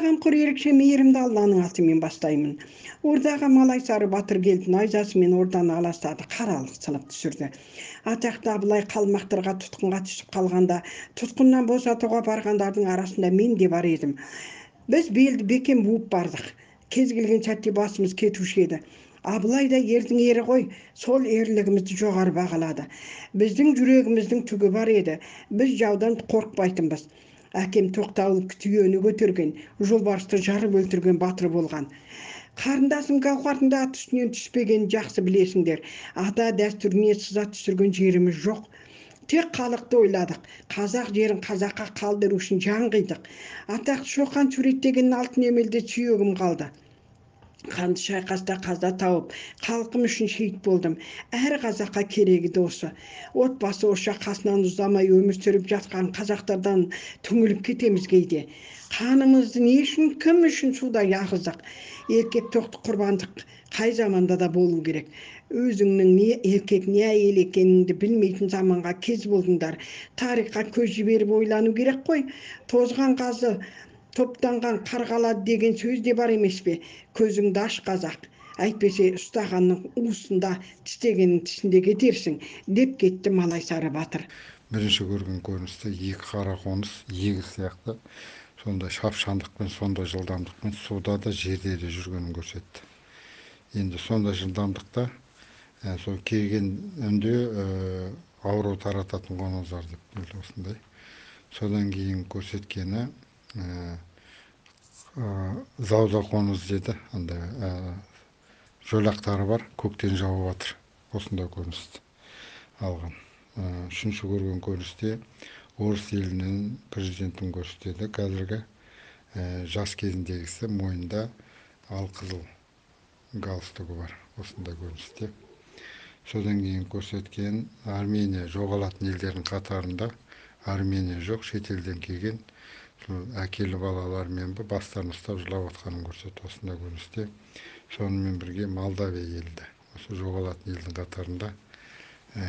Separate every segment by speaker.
Speaker 1: қамқор ерекше мейірімді алланың атымен бастаймын ордаға малай сары батыр келді найзасымен орданы аластады қаралық сылып түсірді атақты абылай қалмақтарға тұтқынға түсіп қалғанда тұтқыннан босатуға барғандардың арасында мен де бар едім біз белді бекем буып бардық кез келген сәтте басымыз кетуші еді абылай да ердің ері ғой сол ерлігімізді жоғары бағалады біздің жүрегіміздің түгі бар еді біз жаудан қорықпайтынбыз әкем тоқталып түйені көтерген жолбарысты жарып өлтірген батыр болған. Қарындасым гауһардың да ат үстінен түспегенін жақсы білесіңдер. Ата дәстүріне сыза түсірген жеріміз жоқ. Тек халықты ойладық. Қазақ жерін қазаққа қалдыру үшін жан қидық. Атақты шоқан суреттеген алтын емелде сүйегім қалды. Қанды шайқаста қаза тауып халқым үшін шейіт болдым. Әр қазаққа керегі де осы. Отбасы ошақ қасынан ұзамай өмір сүріп жатқан қазақтардан түңіліп кетеміз кейде. Қанымызды не үшін кім үшін судай ағыздық еркек тоқты құрбандық қай заманда да болу керек? Өзіңнің не еркек не әйел екеніңді білмейтін заманға кез болдыңдар. Тарихқа көз жіберіп ойлану керек қой. Тозған қазы топтанған қарғалады деген сөз де бар емес пе? Көзіңді аш қазақ. Әйтпесе ұстағанның уысында тістегеннің тісінде кетерсің деп кетті малайсары батыр.
Speaker 2: Бірінші көрген көріністе екі қара қоныс егіз сияқты. Сондай шапшаңдықпен сондай жылдамдықпен суда да жерде де жүргенін көрсетті. Енді сондай жылдамдықта ә, сол келген үнде ә, ауру тарататын қоңыздар деп осындай. Содан кейін көрсеткені зауда қоңыз деді андай жолақтары бар көктен жауып жатыр осындай көріністі алған үшінші көрген көріністе орыс елінің президентін көрсетеді қазіргі жас кезіндегісі мойнында алқызыл галстугы бар осындай көріністе содан кейін көрсеткен армения жоғалатын елдердің қатарында армения жоқ шетелден келген әкелі балаларымен бастарын ұстап жылап жатқанын көрсетті осындай көріністе. Сонымен бірге молдавия елі осы жоғалатын елдің қатарында ә,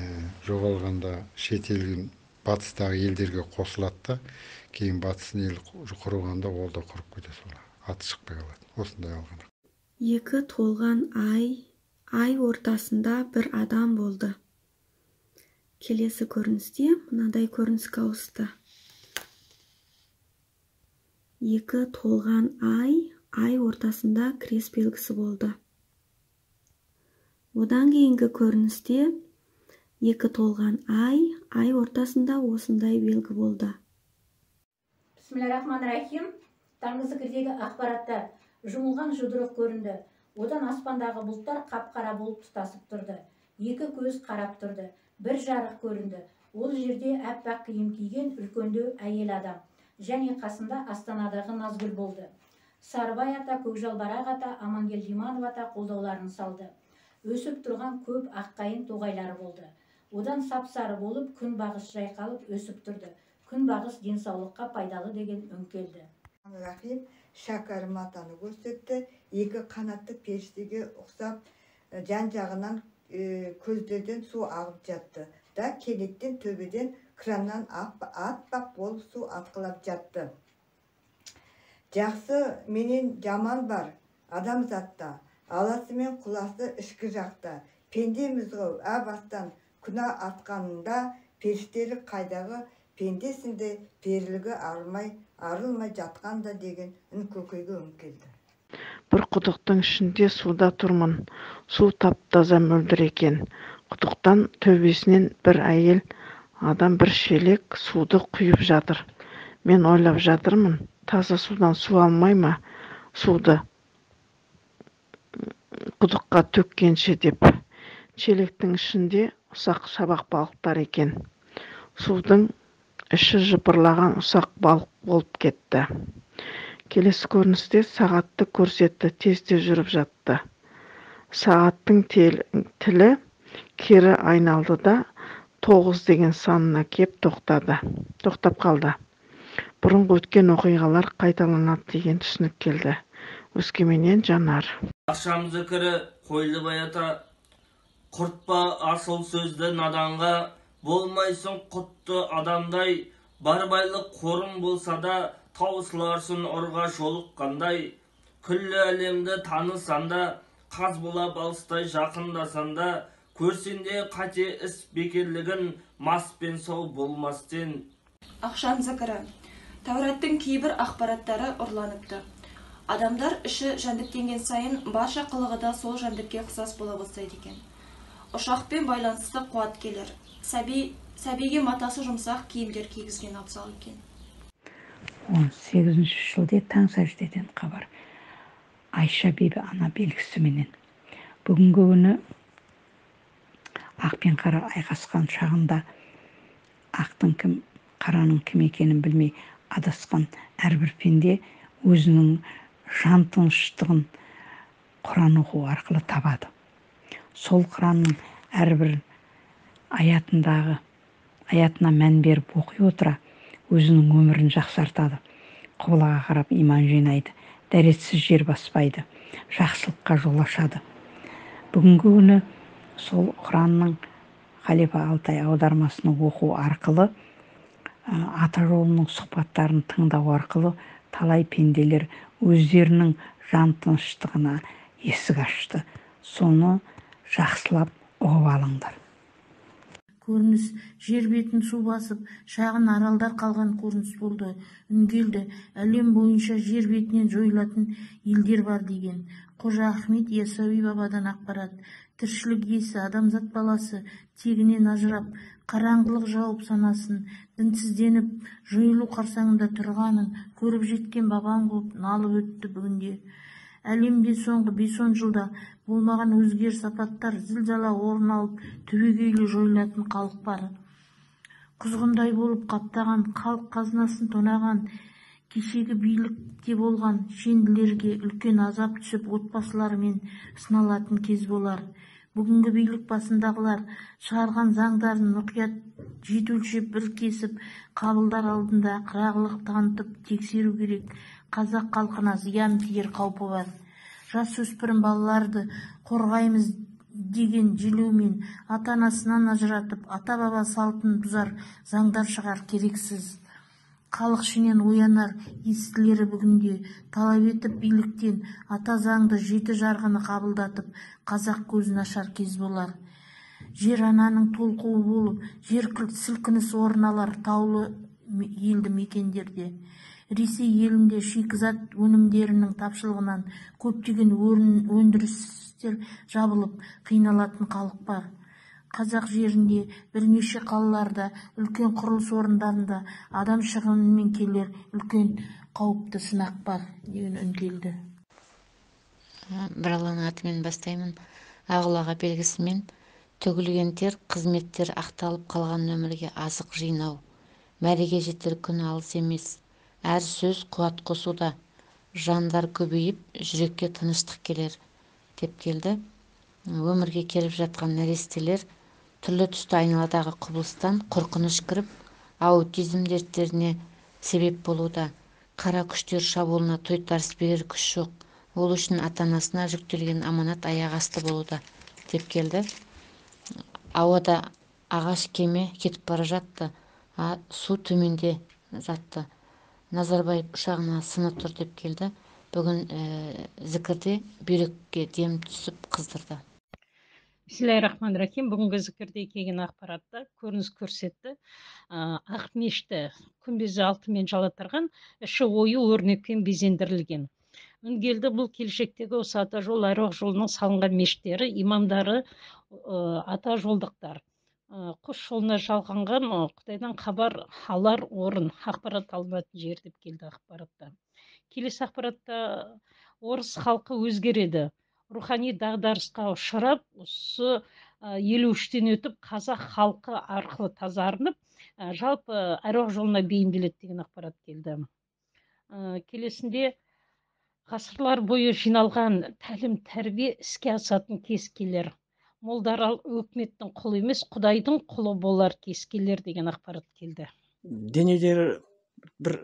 Speaker 2: жоғалғанда шетел батыстағы елдерге қосылады да кейін батыстың ел құрығанда ол да құрып кетеді аты шықпай қалады. Осындай алған
Speaker 3: екі толған ай ай ортасында бір адам болды. Келесі көріністе мынадай көрініске ауысты. Екі толған ай ай ортасында крес белгісі болды. Одан кейінгі көріністе екі толған ай ай ортасында осындай белгі болды.
Speaker 4: Рахим таңғы зікірдегі ақпаратта жұмылған жұдырық көрінді. Одан аспандағы бұлттар қап қара болып тұтасып тұрды. Екі көз қарап тұрды. Бір жарық көрінді. Ол жерде аппақ киім киген үлкендеу әйел адам. Және қасында астанадағы назгүл болды. Сарыбай ата көкжалбарақ ата амангел жиманов ата қолдауларын салды. Өсіп тұрған көп аққайын тоғайлары болды. Одан сап сары болып күнбағыс жайқалып өсіп тұрды. Күнбағыс денсаулыққа пайдалы деген үн келді.
Speaker 5: Рахим шәкәрім атаны көрсетті. Екі қанатты періштеге ұқсап жан жағынан көздерден су ағып жатты да кенеттен төбеден краннан аппақ болып су атқылап жатты жақсы менен жаман бар адамзатта аласы мен құласы ішкі жақта пендеміз ғой ә бастан күнә артқанында періштелі қайдағы пендесінде перілігі арылмай арылмай жатқанда деген үн көкейге үн келді
Speaker 6: бір құдықтың ішінде суда тұрмын су тап таза мөлдір екен құдықтан төбесінен бір әйел адам бір шелек суды құйып жатыр. Мен ойлап жатырмын таза судан су алмай ма? Суды құдыққа төккенше деп. Шелектің ішінде ұсақ шабақ балықтар екен. Судың іші жыпырлаған ұсақ балық болып кетті. Келесі көріністе сағатты көрсетті тезде жүріп жатты. Сағаттың тілі кері айналды да тоғыз деген санына кеп тоқтады тоқтап қалды. Бұрынғы өткен оқиғалар қайталанады деген түсінік келді. Өскеменнен жанар.
Speaker 7: Ақшам зікірі қойлыбай ата құртпа асыл сөзді наданға. Болмайсың құтты адамдай. Бар байлық қорым болса да таусыларсын ұрға жолыққандай күллі әлемді танысаң да қазбұлап алыстай жақындасаң да көрсенде қате іс бекерлігін мас пен сау болмастен.
Speaker 8: Ақшан зікірі тәураттың кейбір ақпараттары ұрланыпты. Адамдар іші жәндіктенген сайын барша қылығы да сол жәндікке ұқсас бола бастайды екен. Ұшақпен байланысты қуат келер. Сәби сәбиге матасы жұмсақ киімдер кигізген абзал екен.
Speaker 9: Он сегізінші шілде таң сәждеден хабар. Айша бибі ана белгісіменен бүгінгі күні ақ пен қара айқасқан шағында ақтың кім қараның кім екенін білмей адасқан әрбір пенде өзінің жан тыныштығын құран оқу арқылы табады. Сол құранның әрбір аятындағы аятына мән беріп оқи отыра өзінің өмірін жақсартады. Құбылаға қарап иман жинайды дәретсіз жер баспайды жақсылыққа жол ашады. Бүгінгі күні сол құранның халифа алтай аудармасын оқу арқылы ата жолының сұхбаттарын тыңдау арқылы талай пенделер өздерінің жан тыныштығына есік ашты. Соны жақсылап ұғып алыңдар.
Speaker 10: Көрініс жер бетін су басып шағын аралдар қалған көрініс болды. Үн әлем бойынша жер бетінен жойылатын елдер бар деген. Қожа ахмет ясауи бабадан ақпарат. Тіршілік иесі адамзат баласы тегінен ажырап қараңғылық жауып санасын дінсізденіп жойылу қарсаңында тұрғанын көріп жеткен бабам болып налып өтті бүгінде. Әлемде соңғы бес он жылда болмаған өзгеріс апаттар зілзала орын алып түбегейлі жойылатын халық бар. Құзғындай болып қаптаған халық қазынасын тонаған кешегі билікте болған шенділерге үлкен азап түсіп отбасыларымен сыналатын кез болар. Бүгінгі билік басындағылар шығарған заңдарын мұқият жетуші бір кесіп қабылдар алдында қырағылық танытып тексеру керек. Қазақ халқына зиян тиер қаупі бар. Жасөспірім балаларды қорғаймыз деген желеумен ата анасынан ажыратып ата баба салтын бұзар заңдар шығар керексіз. Халық ішінен оянар естілері бүгінде. Талап етіп биліктен ата заңды жеті жарғыны қабылдатып қазақ көзін ашар кез болар. Жер ананың толқуы болып жер сілкініс орын алар таулы елді мекендерде. Ресей елінде шикізат өнімдерінің тапшылығынан көптеген өндірістер жабылып қиналатын халық бар. Қазақ жерінде бірнеше қалаларда үлкен құрылыс орындарында адам шығынымен келер үлкен қауіпті сынақ бар деген үн келді
Speaker 11: бір алланың атымен бастаймын. Ағылаға белгісімен төгілген тер қызметтер ақталып қалған өмірге азық жинау. Мәреге жетер күн алыс емес. Әр сөз қуат қосуда. Жандар көбейіп жүрекке тыныштық келер деп келді. Өмірге келіп жатқан нәрестелер түрлі түсті айналадағы құбылыстан қорқыныш кіріп аутизм дерттеріне себеп болуда. Қара күштер шабуылына тойтарыс берер күш жоқ. Ол үшін ата анасына жүктелген аманат аяқ асты болуда деп келді. Ауада ағаш кеме кетіп бара жатты су төменде жатты. Назарбаев ұшағына сынып тұр деп келді. Бүгін ә, зікірде бүйрекке дем түсіп қыздырды.
Speaker 12: Рахим. Бүгінгі зікірде келген ақпаратта көрініс көрсетті. Ақ мешітті күмбезі алтынмен жалатырған іші ою өрнекпен безендірілген. Үн бұл келешектегі осы ата жол әруақ жолының салынған мешіттері имамдары ата жолдықтар құс жолына жалғанған құдайдан хабар алар орын. Ақпарат алынатын жер деп келді ақпаратта. Келесі ақпаратта орыс халқы өзгереді. Рухани дағдарысқа ұшырап осы елу үштен өтіп қазақ халқы арқылы тазарынып жалпы әруақ жолына бейімделеді деген ақпарат келді. Келесінде ғасырлар бойы жиналған тәлім тәрбие іске асатын кез келер молдарал өкіметтің құлы емес құдайдың құлы болар кез келер деген ақпарат келді.
Speaker 13: Денелері бір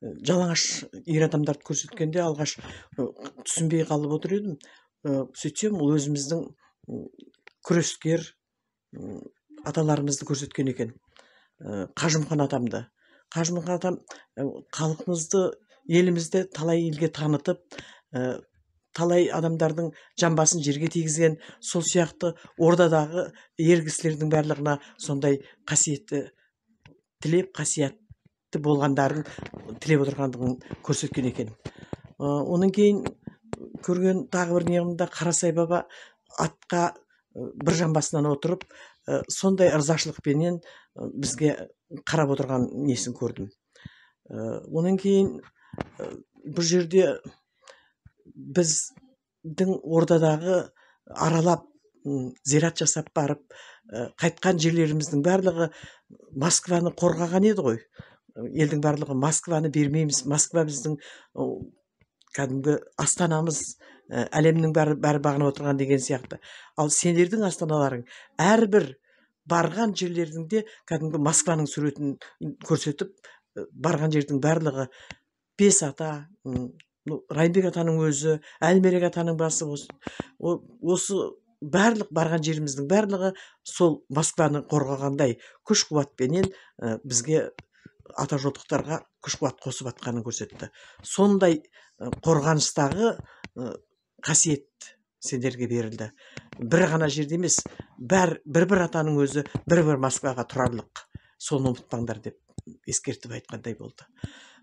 Speaker 13: жалаңаш ер адамдарды көрсеткенде алғаш түсінбей қалып отыр едім. Сөйтсем ол өзіміздің күрескер аталарымызды көрсеткен екен. Қажымхан атамды. Қажымұқан атам халқымызды елімізді талай елге танытып талай адамдардың жамбасын жерге тигізген сол сияқты ордадағы ер кісілердің барлығына сондай қасиетті тілеп қасиетті болғандарын тілеп отырғандығын көрсеткен екен. Оның кейін көрген тағы бір неғымда қарасай баба атқа бір жамбасынан отырып сондай ырзашылықпенен бізге қарап отырған несін көрдім. Онан кейін бұл жерде біздің ордадағы аралап зират жасап барып қайтқан жерлеріміздің барлығы москваны қорғаған еді ғой. Елдің барлығы москваны бермейміз. Москва біздің кәдімгі астанамыз әлемнің бәрі бәрі бағынып отырған деген сияқты. Ал сендердің астаналарың әрбір барған жерлердің де кәдімгі москваның суретін көрсетіп барған жердің барлығы бес ата райымбек атаның өзі әлмерек атаның басы осы осы барлық барған жеріміздің барлығы сол москваны қорғағандай күш қуатпенен бізге ата жолдықтарға күш қуат қосып жатқанын көрсетті. Сондай қорғаныстағы қасиет сендерге берілді. Бір ғана жерде емес бәр бір бір атаның өзі бір бір москваға тұрарлық. Соны ұмытпаңдар деп ескертіп айтқандай болды.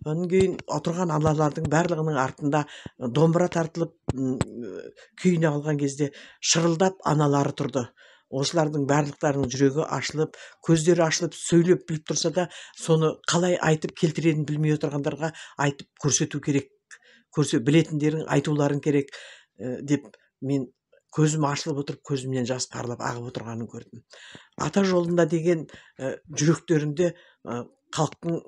Speaker 13: Одан кейін отырған аналардың барлығының артында домбыра тартылып күйіне алған кезде шырылдап аналары тұрды. Осылардың барлықтарының жүрегі ашылып көздері ашылып сөйлеп біліп тұрса да соны қалай айтып келтіретінін білмей отырғандарға айтып көрсету керек көрсе білетіндерің айтуларың керек деп мен көзім ашылып отырып көзімнен жас парлап ағып отырғанын көрдім. Ата жолында деген жүректерінде халықтың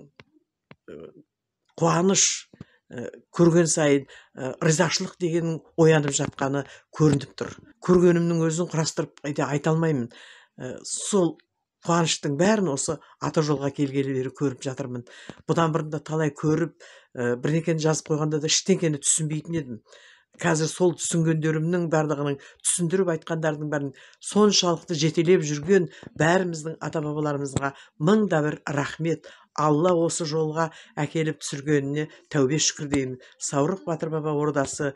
Speaker 13: қуаныш көрген сайын ризашылық дегеннің оянып жатқаны көрініп тұр. Көргенімнің өзін құрастырып айта алмаймын. Сол қуаныштың бәрін осы ата жолға келгелі бері көріп жатырмын. Бұдан бұрын да талай көріп бірдеңені жазып қойғанда да ештеңені түсінбейтін едім. Қазір сол түсінгендерімнің барлығының түсіндіріп айтқандардың бәрін соншалықты жетелеп жүрген бәріміздің ата бабаларымызға мың да бір рахмет алла осы жолға әкеліп түсіргеніне тәубе шүкір деймін. Саурық батыр баба ордасы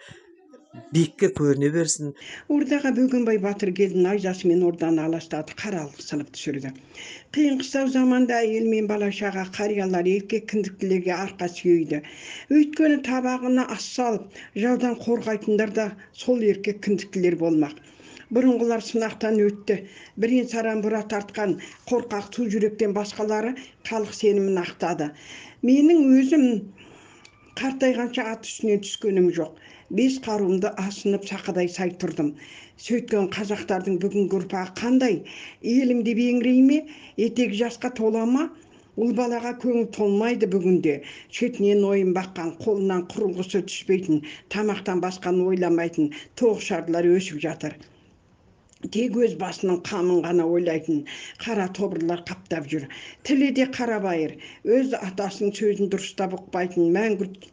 Speaker 13: биікке көріне берсін.
Speaker 1: Ордаға бөгенбай батыр келді найзасымен орданы аластады қаралық сынып түсірді. Қиын қыстау заманда әйел мен бала шаға қариялар еркек кіндіктілерге арқа сүйейді. Өйткені табағына ас салып жаудан қорғайтындар да сол еркек кіндіктілер болмақ. Бұрынғылар сынақтан өтті. Бірен саран бұра тартқан қорқақ ту жүректен басқалары халық сенімін ақтады. Менің өзім қартайғанша ат үстінен түскенім жоқ. Бес қаруымды асынып сақадай сай тұрдым. Сөйткен қазақтардың бүгінгі ұрпағы қандай? Елім деп еңірей ме? Етек жасқа тола ма? Ұл балаға көңіл толмайды бүгінде. Шетінен ойын баққан қолынан құрылғысы түспейтін тамақтан басқаны ойламайтын тоғышарлар өсіп жатыр. Тек өз басының қамын ғана ойлайтын қара тобырлар қаптап жүр. Тілі де қарабайыр өз атасының сөзін дұрыстап ұқпайтын мәңгүрт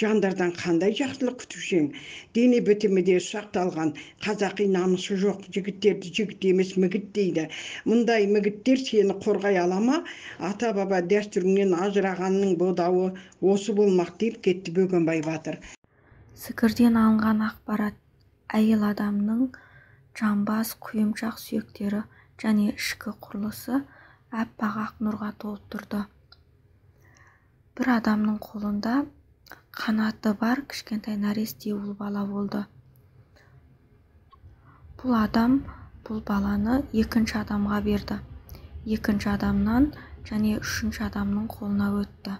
Speaker 1: жандардан қандай жақсылық күтуші ең дене бітімі де ұсақталған қазақи намысы жоқ. Жігіттерді жігіт емес мігіт дейді. Мұндай мігіттер сені қорғай ала ма? Ата баба дәстүріңнен ажырағанның бодауы осы болмақ деп кетті бөгенбай батыр.
Speaker 3: Сікірден алынған ақпарат әйел адамның жамбас құйымшақ сүйектері және ішкі құрылысы аппақ ақ нұрға толып тұрды бір адамның қолында қанаты бар кішкентай нәресте ұл бала болды. Бұл адам бұл баланы екінші адамға берді. Екінші адамнан және үшінші адамның қолына өтті.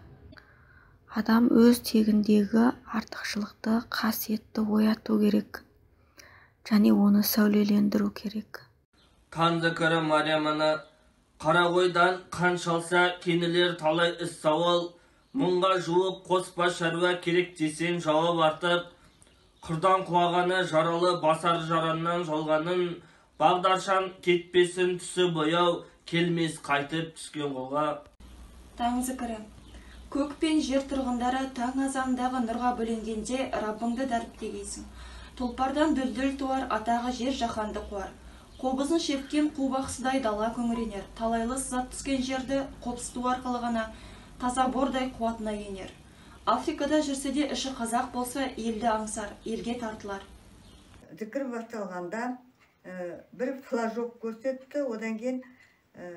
Speaker 3: Адам өз тегіндегі артықшылықты қасиетті ояту керек. Және оны сәулелендіру керек.
Speaker 7: Қан зікірі марияманы қара қойдан қан шалса кенелер талай іс сауал. Мұңға жуып қоспа шаруа керек десең жауап артып қырдан құлағаны жаралы басар жараннан жалғанын бағдаршам кетпесін түсі бояу келмес қайтып түскен қолға.
Speaker 8: Таң зікірі көк пен жер тұрғындары таң азандағы нұрға бөленгенде раббыңды дәріптегейсің тұлпардан дүлдүл туар атағы жер жаһанды қуар. Қобызын шерткен қу бақсыдай дала күңіренер талайлы сызат түскен жерді қопсыту арқылы ғана таза бордай қуатына енер. Африкада жүрсе де іші қазақ болса елді аңсар елге тартылар.
Speaker 5: Зікір басталғанда ә, бір флажок көрсетті одан кейін ә,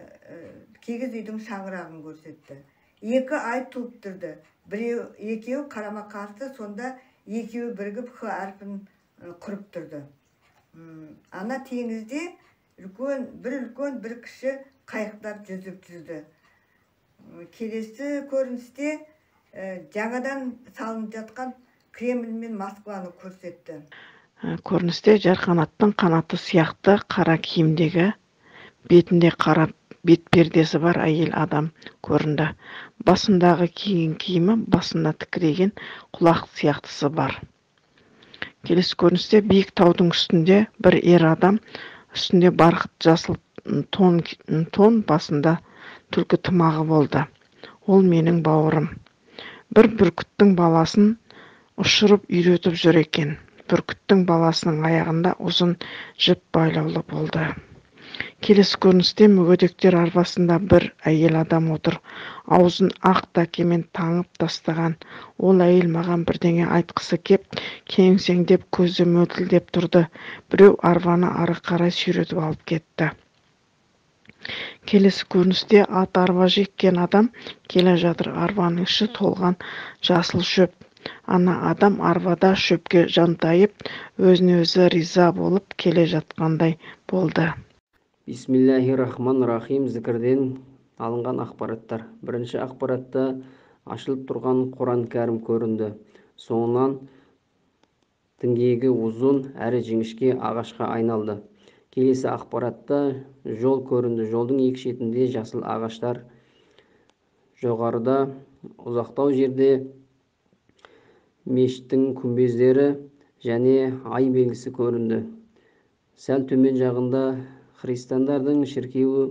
Speaker 5: кигіз үйдің шаңырағын көрсетті. Екі ай туып тұрды. Біреу екеуі қарама қарсы сонда екеуі бірігіп х әрпін құрып тұрды. Ана теңізде үлкен бір үлкен бір кіші қайықтар жүзіп жүрді. Келесі көріністе жаңадан салынып жатқан кремль мен москваны көрсетті.
Speaker 6: Көріністе жарқанаттың қанаты сияқты қара киімдегі бетінде қара бет пердесі бар әйел адам көрінді. Басындағы киген киімі басына тікірейген құлақ сияқтысы бар. Келесі көріністе биік таудың үстінде бір ер адам үстінде барқыт жасыл тон, тон басында түлкі тымағы болды. Ол менің бауырым. Бір бүркіттің баласын ұшырып үйретіп жүр екен. Бүркіттің баласының аяғында ұзын жіп байлаулы болды. Келесі көріністе мүгедектер арбасында бір әйел адам отыр. Аузын ақ дәкемен таңып тастаған. Ол әйел маған бірдеңе айтқысы кеп кеңсеңдеп көзі мөлтілдеп тұрды. Біреу арбаны ары қарай сүйретіп алып кетті. Келесі көріністе ат арба жеккен адам келе жатыр. Арбаның іші толған жасыл шөп. Ана адам арбада шөпке жантайып өзіне өзі риза болып келе жатқандай болды.
Speaker 14: Бисмиллахи рахман рахим зікірден алынған ақпараттар. Бірінші ақпаратта ашылып тұрған құран кәрім көрінді. Соңынан діңгегі ұзын әрі жіңішке ағашқа айналды. Келесі ақпаратта жол көрінді. Жолдың екі шетінде жасыл ағаштар жоғарыда. Ұзақтау жерде мешіттің күмбездері және ай белгісі көрінді. Сәл төмен жағында христиандардың шіркеуі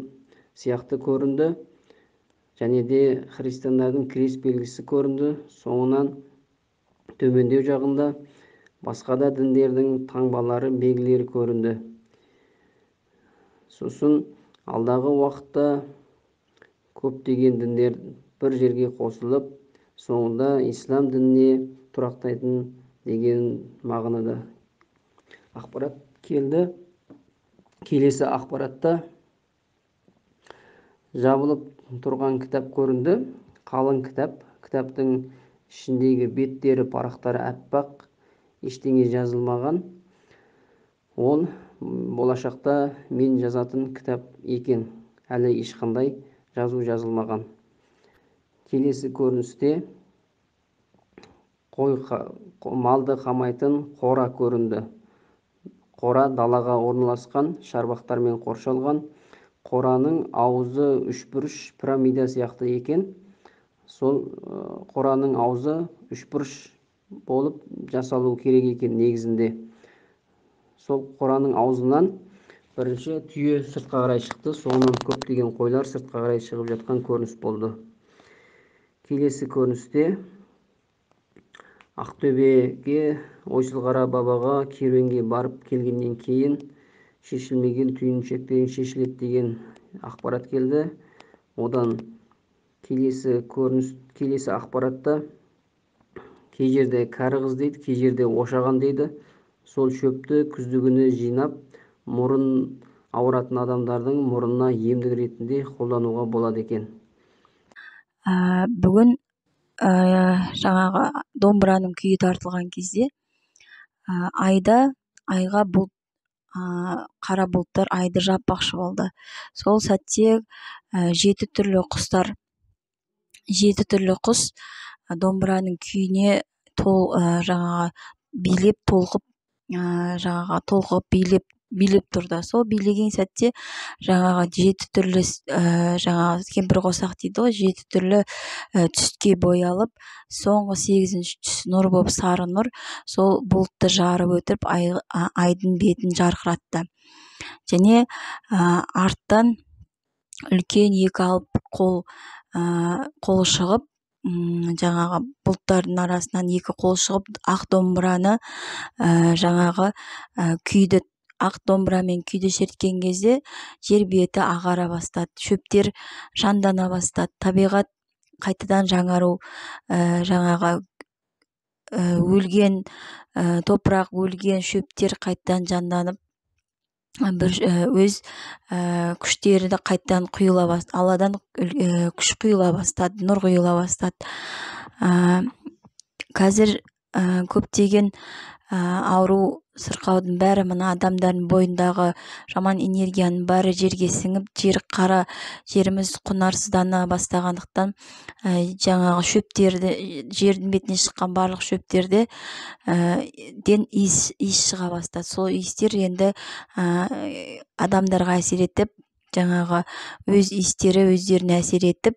Speaker 14: сияқты көрінді және де христиандардың крест белгісі көрінді. Соңынан төмендеу жағында басқа да діндердің таңбалары белгілері көрінді. Сосын алдағы уақытта көптеген діндер бір жерге қосылып соңында ислам дініне тұрақтайтын деген мағынада ақпарат келді. Келесі ақпаратта жабылып тұрған кітап көрінді. Қалың кітап. Кітаптың ішіндегі беттері парақтары аппақ ештеңе жазылмаған. Ол болашақта мен жазатын кітап екен. Әлі ешқандай жазу жазылмаған. Келесі көріністе қой малды қамайтын қора көрінді. Қора далаға орналасқан шарбақтармен қоршалған. Қораның аузы үшбұрыш пирамида сияқты екен. Сол қораның аузы үшбұрыш болып жасалу керек екен негізінде. Сол қораның аузынан бірінші түйе сыртқа қарай шықты. Соңынан көптеген қойлар сыртқа қарай шығып жатқан көрініс болды. Келесі көріністе ақтөбеге ойсылқара бабаға керуенге барып келгеннен кейін шешілмеген түйіншектерің шешіледі деген ақпарат келді. Одан келесі көрініс келесі ақпаратта кей жерде кәрі қыз дейді кей жерде ошаған дейді. Сол шөпті күздігүні жинап мұрын ауыратын адамдардың мұрнына емдік ретінде қолдануға болады екен.
Speaker 15: Ә, бүгін жаңағы домбыраның күйі тартылған кезде ә, айда айға бұлт ә, қара бұлттар айды жаппақшы болды сол сәтте жеті түрлі құстар жеті түрлі құс домбыраның күйіне тол жаңағы билеп толқып жаңағы толқып билеп билеп тұрды сол билеген сәтте жаңағы жеті түрлі ә, жаңағы кемпір қосақ дейді ғой жеті түрлі ә, түске боялып соңғы сегізінші түс нұр болып сары нұр сол бұлтты жарып өтіп ай, айдың бетін жарқыратты. Және ә, арттан үлкен екі алып қол ә, қол шығып жаңағы бұлттардың арасынан екі қол шығып ақ домбыраны ә, жаңағы ә, күйді ақ домбырамен күйді шерткен кезде жер беті ағара бастады шөптер жандана бастады. Табиғат қайтадан жаңару ә, жаңағы ә, өлген ә, топырақ өлген шөптер қайтадан жанданып бір өз ә, күштері қайтадан құйыла бастады алладан күш құйыла бастады нұр құйыла бастады. Ә, қазір ә, көптеген ауру сырқаудың бәрі мына адамдардың бойындағы жаман энергияның бәрі жерге сіңіп жер қара жеріміз құнарсыздана бастағандықтан ә, жаңағы шөптерді жердің бетіне шыққан барлық шөптерде ә, ден иіс иіс шыға бастады. Сол иістер енді ә, адамдарға әсер етіп жаңағы өз иістері өздеріне әсер етіп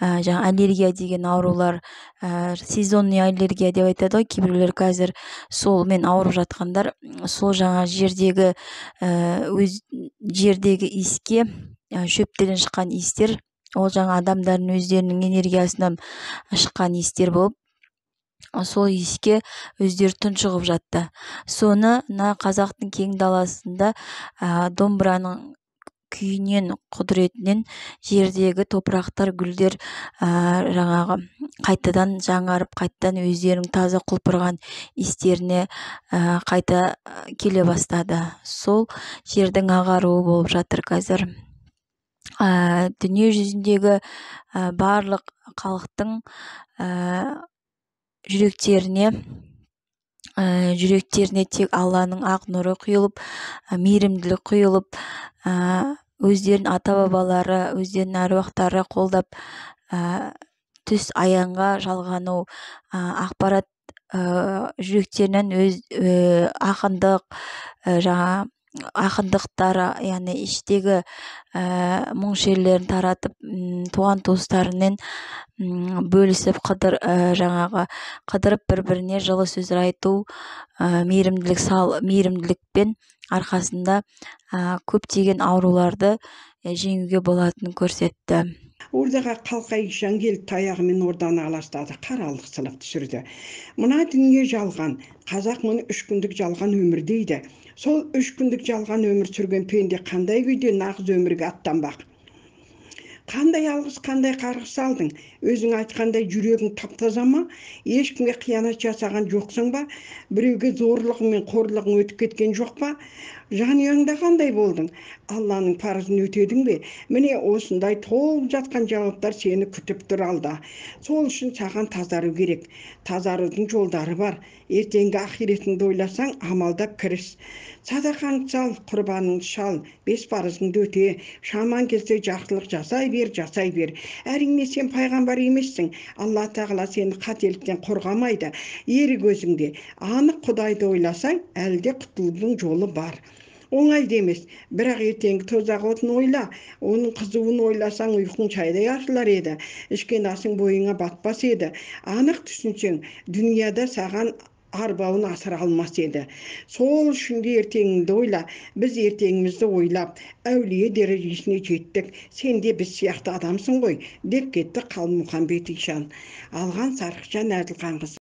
Speaker 15: ә, жаңа аллергия деген аурулар ә, сезонный аллергия деп айтады ғой кейбіреулер қазір. Солмен ауырып жатқандар сол жаңа жердегі ә, өз жердегі иіске ә, шөптерден шыққан иістер ол жаңа адамдардың өздерінің энергиясынан шыққан иістер болып сол иіске өздері тұншығып жатты. Соны мына қазақтың кең даласында ә, домбыраның күйінен құдіретінен жердегі топырақтар гүлдер ә, жаңағы қайтадан жаңарып қайтадан өздерінің таза құлпырған иістеріне ә, қайта келе бастады. Сол жердің ағаруы болып жатыр қазір. Ә, дүние жүзіндегі ә, барлық халықтың жүректеріне жүректеріне тек алланың ақ нұры құйылып ә, мейірімділік құйылып ә, өздерінің ата бабалары өздерінің әруақтары қолдап түс аянға жалғану ақпарат жүректерінен өз ақындық жаңа ақындықтары яғни іштегі ә, мұң шерлерін таратып туған туыстарымен бөлісіп қыдыр ә, жаңағы қыдырып бір біріне жылы сөздер айту ә, мейірімділік сал мейірімділікпен арқасында ә, көптеген ауруларды жеңуге болатынын көрсетті.
Speaker 1: Ордаға қалқай ишан келіп таяғымен орданы аластады қаралық сылып түсірді мына дүние жалған қазақ мұны үш күндік жалған өмір дейді сол үш күндік жалған өмір сүрген пенде қандай күйде нағыз өмірге аттанбақ қандай алғыс қандай қарғыс алдың? Өзің айтқандай жүрегің тап таза ма ешкімге қиянат жасаған жоқсың ба? Біреуге зорлығың мен қорлығың өтіп кеткен жоқ па? Жанұяңда қандай болдың? Алланың парызын өтедің бе? Міне осындай толып жатқан жауаптар сені күтіп тұр алда. Сол үшін саған тазару керек. Тазарудың жолдары бар. Ертеңгі ақиретіңді ойласаң амалдап кіріс. Садақаңды сал құрбаныңды шал. Бес парызыңды өте. Шаман келсе жақсылық жасай бер жасай бер. Әрине сен пайғамбар емессің. Алла тағала сені қателіктен қорғамайды. Ерік өзіңде анық құдайды ойласаң әлі де құтылудың жолы бар. Оңай емес бірақ ертеңгі тозақ отын ойла оның қызуын ойласаң ұйқың шайдай ашылар еді ішкен асың бойыңа батпас еді анық түсінсең дүнияда саған арбауын асыра алмас еді сол үшін де ертеңіңді ойла біз ертеңімізді ойлап әулие дәрежесіне жеттік сен де біз сияқты адамсың ғой деп кетті қалмұханбет ишан алған сарқытжан әділханқызы